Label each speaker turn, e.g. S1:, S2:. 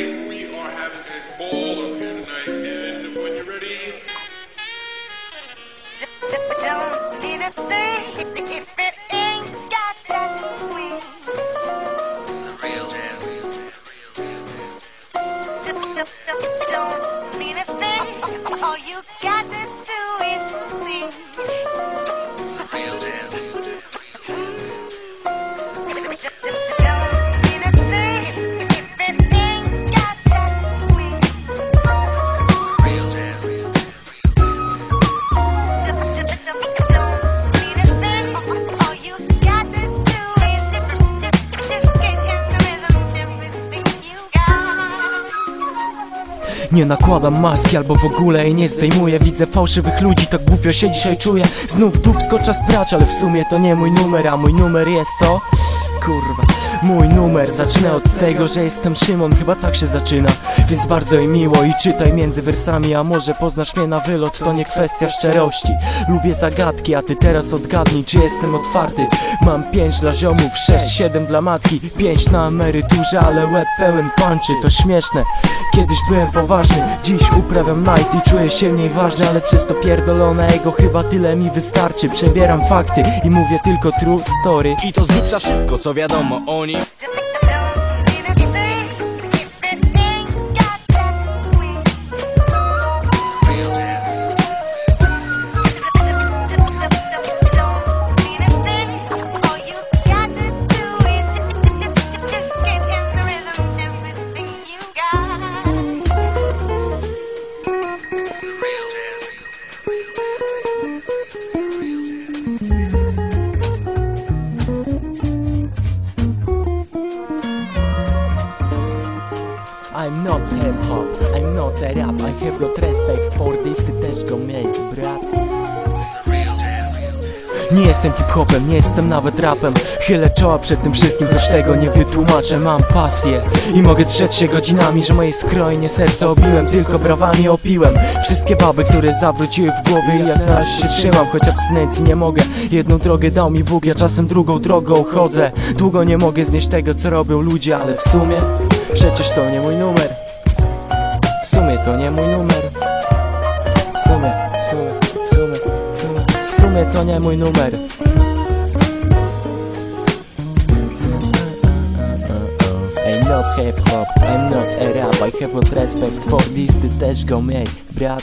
S1: We are having a ball up here tonight, and when you're ready...
S2: Don't if it ain't got that swing. The real jazz. Don't you
S3: Nie nakładam maski albo w ogóle jej nie zdejmuję. Widzę fałszywych ludzi, tak głupio się dzisiaj czuję. Znów dupsko czas pracz, ale w sumie to nie mój numer A mój numer jest to... Kurwa, mój numer Zacznę od tego, że jestem Szymon Chyba tak się zaczyna, więc bardzo mi miło I czytaj między wersami, a może poznasz mnie na wylot To nie kwestia szczerości. Lubię zagadki, a ty teraz odgadnij Czy jestem otwarty. Mam pięć dla ziomów, sześć, siedem dla matki Pięć na emeryturze, ale łeb pełen punczy To śmieszne. Kiedyś byłem poważny, dziś uprawiam night i czuję się mniej ważny Ale przez to pierdolone ego chyba tyle mi wystarczy. Przebieram fakty i mówię tylko true story.
S4: I to z wszystko, co wiadomo o Germany.
S3: I'm not hip hop, I'm not a rap. I have got respect for this, ty też go miej, brat. Nie jestem hip-hopem, nie jestem nawet rapem. Chylę czoła przed tym wszystkim, choć tego nie wytłumaczę Mam pasję. I mogę trzeć się godzinami Że moje skrojnie serce obiłem, tylko brawami opiłem. Wszystkie baby, które zawróciły w głowie I jak na razie się trzymam, choć abstynencji nie mogę. Jedną drogę dał mi Bóg, ja czasem drugą drogą chodzę. Długo nie mogę znieść tego, co robią ludzie Ale w sumie, przecież to nie mój numer. W sumie to nie mój numer. W sumie, w sumie, w sumie, w sumie W sumie to nie mój numer. Not hip hop, I'm not a rap I have not respect for this, ty też go miej, brat